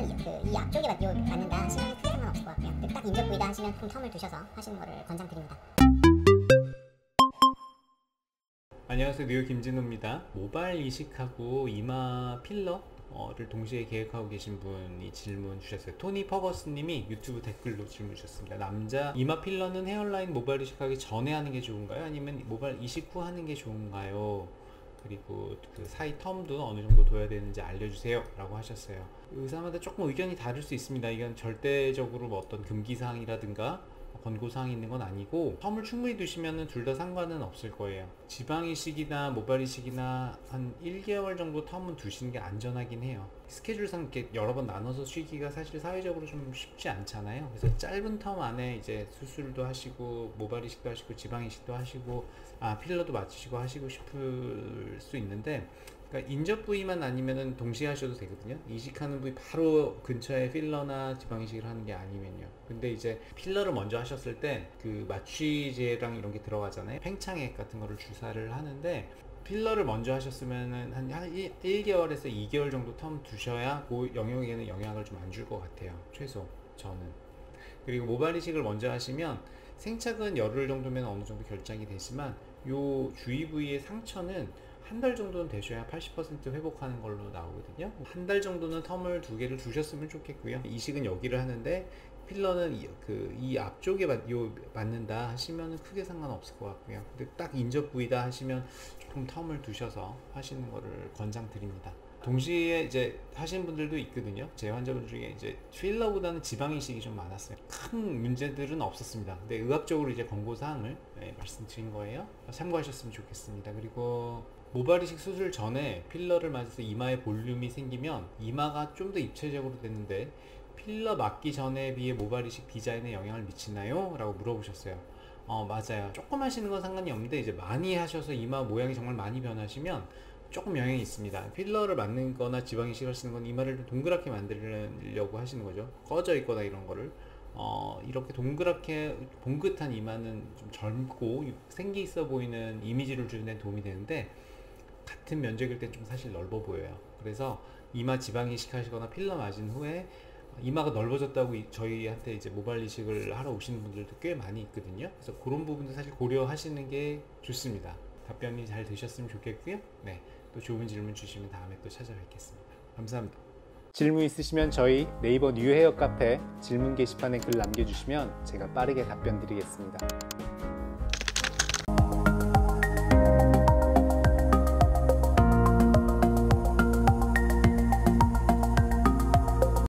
이, 그, 이 앞쪽에 맞, 요, 맞는다 하시면 크게 상관없을 것. 근데 딱 인접 부위다 하시면 좀 term을 두셔서 하시는 거를 권장드립니다. 안녕하세요. 뉴헤어 김진우입니다. 모발 이식하고 이마 필러를 동시에 계획하고 계신 분이 질문 주셨어요. 토니 퍼거스 님이 유튜브 댓글로 질문 주셨습니다. 남자 이마 필러는 hairline 모발 이식하기 전에 하는 게 좋은가요? 아니면 모발 이식 후 하는 게 좋은가요 그리고 그 사이 텀도 어느 정도 둬야 되는지 알려주세요 라고 하셨어요. 의사마다 조금 의견이 다를 수 있습니다. 이건 절대적으로 뭐 어떤 금기사항이라든가 권고사항이 있는 건 아니고 텀을 충분히 두시면 둘 다 상관은 없을 거예요. 지방이식이나 모발이식이나 한 1개월 정도 텀은 두시는 게 안전하긴 해요. 스케줄상 이렇게 여러 번 나눠서 쉬기가 사실 사회적으로 좀 쉽지 않잖아요. 그래서 짧은 텀 안에 이제 수술도 하시고 모발이식도 하시고 지방이식도 하시고 아 필러도 맞추시고 하시고 싶을 수 있는데 그러니까 인접 부위만 아니면은 동시에 하셔도 되거든요. 이식하는 부위 바로 근처에 필러나 지방 이식을 하는 게 아니면요. 근데 이제 필러를 먼저 하셨을 때 그 마취제랑 이런 게 들어가잖아요. 팽창액 같은 거를 주사를 하는데 필러를 먼저 하셨으면은 한 1개월에서 2개월 정도 텀 두셔야 그 영역에는 영향을 좀 안 줄 것 같아요. 최소 저는. 그리고 모발 이식을 먼저 하시면 생착은 열흘 정도면 어느 정도 결장이 되지만 요 주위 부위의 상처는 한 달 정도는 되셔야 80% 회복하는 걸로 나오거든요. 한 달 정도는 텀을 두 개를 두셨으면 좋겠고요. 이식은 여기를 하는데 필러는 이, 그, 이 앞쪽에 맞, 요, 맞는다 하시면 크게 상관없을 것 같고요. 근데 딱 인접 부위다 하시면 조금 텀을 두셔서 하시는 거를 권장드립니다. 동시에 이제 하시는 분들도 있거든요. 제 환자분 중에 이제 필러보다는 지방 이식이 좀 많았어요. 큰 문제들은 없었습니다. 근데 의학적으로 이제 권고 사항을 네, 말씀드린 거예요. 참고하셨으면 좋겠습니다. 그리고 모발 이식 수술 전에 필러를 맞아서 이마에 볼륨이 생기면 이마가 좀 더 입체적으로 됐는데 필러 맞기 전에 비해 모발 이식 디자인에 영향을 미치나요? 라고 물어보셨어요. 어, 맞아요. 조금 하시는 건 상관이 없는데 이제 많이 하셔서 이마 모양이 정말 많이 변하시면 조금 영향이 있습니다. 필러를 맞는 거나 지방 이식을 하시는 건 이마를 좀 동그랗게 만들려고 하시는 거죠. 꺼져 있거나 이런 거를. 어, 이렇게 동그랗게 봉긋한 이마는 좀 젊고 생기 있어 보이는 이미지를 주는 데 도움이 되는데 같은 면적일 땐좀 사실 넓어 보여요. 그래서 이마 지방 이식 하시거나 필러 맞은 후에 이마가 넓어졌다고 이- 저희한테 이제 모발 이식을 하러 오시는 분들도 꽤 많이 있거든요. 그래서 그런 부분도 사실 고려하시는 게 좋습니다. 답변이 잘 되셨으면 좋겠고요. 네, 또 좋은 질문 주시면 다음에 또 찾아뵙겠습니다. 감사합니다. 질문 있으시면 저희 네이버 뉴헤어 카페 질문 게시판에 글 남겨주시면 제가 빠르게 답변 드리겠습니다.